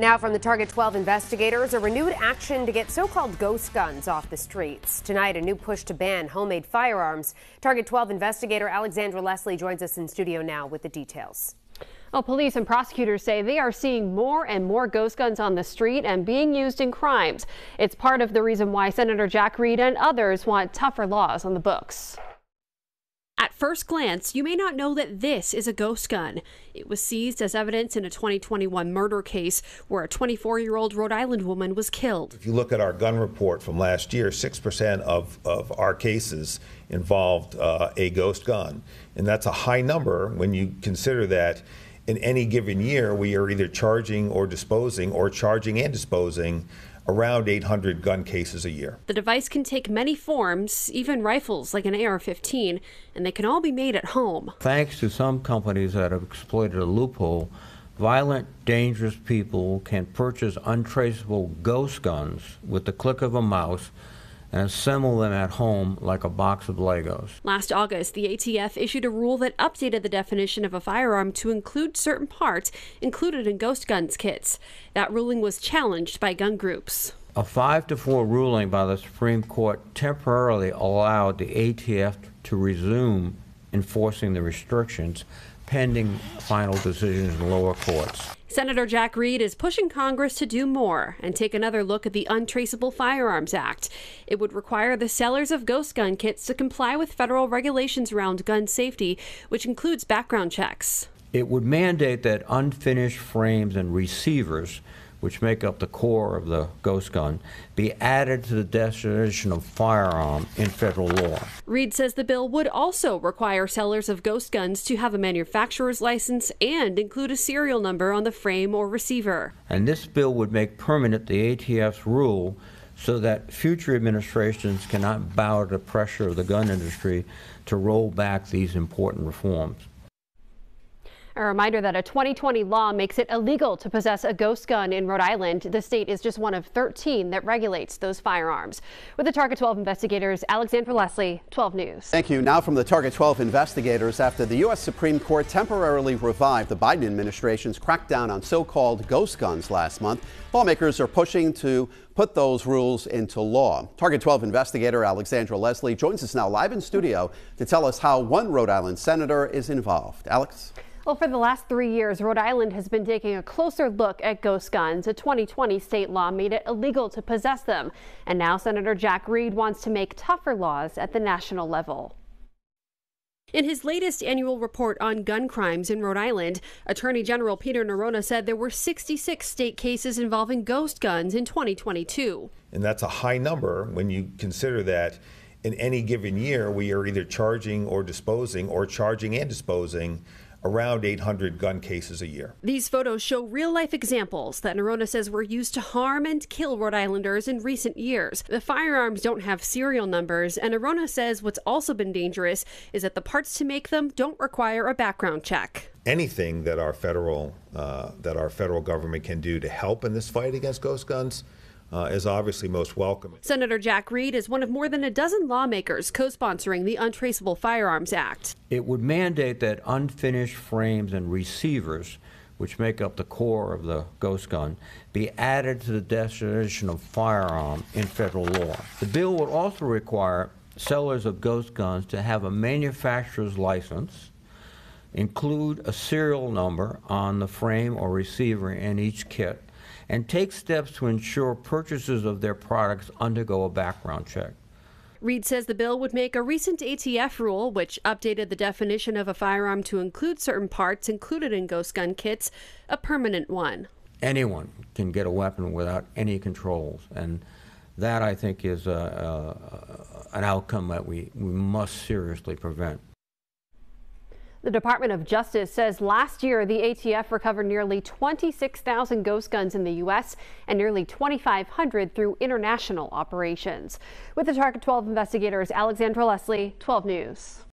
Now, from the Target 12 investigators, a renewed action to get so called ghost guns off the streets. Tonight, a new push to ban homemade firearms. Target 12 investigator Alexandra Leslie joins us in studio now with the details. Well, police and prosecutors say they are seeing more and more ghost guns on the street and being used in crimes. It's part of the reason why Senator Jack Reed and others want tougher laws on the books. At first glance, you may not know that this is a ghost gun. It was seized as evidence in a 2021 murder case where a 24 year old Rhode Island woman was killed. If you look at our gun report from last year, 6% of, of our cases involved uh, a ghost gun. And that's a high number when you consider that in any given year we are either charging or disposing or charging and disposing around 800 gun cases a year. The device can take many forms, even rifles like an AR 15, and they can all be made at home. Thanks to some companies that have exploited a loophole, violent, dangerous people can purchase untraceable ghost guns with the click of a mouse and assemble them at home like a box of Legos. Last August, the ATF issued a rule that updated the definition of a firearm to include certain parts included in ghost guns kits. That ruling was challenged by gun groups. A 5 to 4 ruling by the Supreme Court temporarily allowed the ATF to resume enforcing the restrictions pending final decisions in lower courts. Senator Jack Reed is pushing Congress to do more and take another look at the Untraceable Firearms Act. It would require the sellers of ghost gun kits to comply with federal regulations around gun safety, which includes background checks. It would mandate that unfinished frames and receivers which make up the core of the ghost gun, be added to the definition of firearm in federal law. Reed says the bill would also require sellers of ghost guns to have a manufacturer's license and include a serial number on the frame or receiver. And this bill would make permanent the ATF's rule so that future administrations cannot bow to the pressure of the gun industry to roll back these important reforms. A reminder that a 2020 law makes it illegal to possess a ghost gun in Rhode Island. The state is just one of 13 that regulates those firearms. With the Target 12 investigators, Alexandra Leslie, 12 News. Thank you. Now from the Target 12 investigators, after the U.S. Supreme Court temporarily revived the Biden administration's crackdown on so-called ghost guns last month, lawmakers are pushing to put those rules into law. Target 12 investigator Alexandra Leslie joins us now live in studio to tell us how one Rhode Island senator is involved. Alex? Well, for the last three years, Rhode Island has been taking a closer look at ghost guns. A 2020 state law made it illegal to possess them. And now Senator Jack Reed wants to make tougher laws at the national level. In his latest annual report on gun crimes in Rhode Island, Attorney General Peter Neronha said there were 66 state cases involving ghost guns in 2022. And that's a high number when you consider that in any given year we are either charging or disposing or charging and disposing around 800 gun cases a year. These photos show real life examples that Neronha says were used to harm and kill Rhode Islanders in recent years. The firearms don't have serial numbers, and Neronha says what's also been dangerous is that the parts to make them don't require a background check. Anything that our federal uh, that our federal government can do to help in this fight against ghost guns uh, is obviously most welcome. Senator Jack Reed is one of more than a dozen lawmakers co sponsoring the Untraceable Firearms Act. It would mandate that unfinished frames and receivers, which make up the core of the ghost gun, be added to the definition of firearm in federal law. The bill would also require sellers of ghost guns to have a manufacturer's license, include a serial number on the frame or receiver in each kit, and take steps to ensure purchases of their products undergo a background check. Reed says the bill would make a recent ATF rule, which updated the definition of a firearm to include certain parts included in ghost gun kits, a permanent one. Anyone can get a weapon without any controls, and that I think is a, a, an outcome that we, we must seriously prevent. The Department of Justice says last year the ATF recovered nearly 26,000 ghost guns in the U.S. and nearly 2,500 through international operations. With the Target 12 investigators, Alexandra Leslie, 12 News.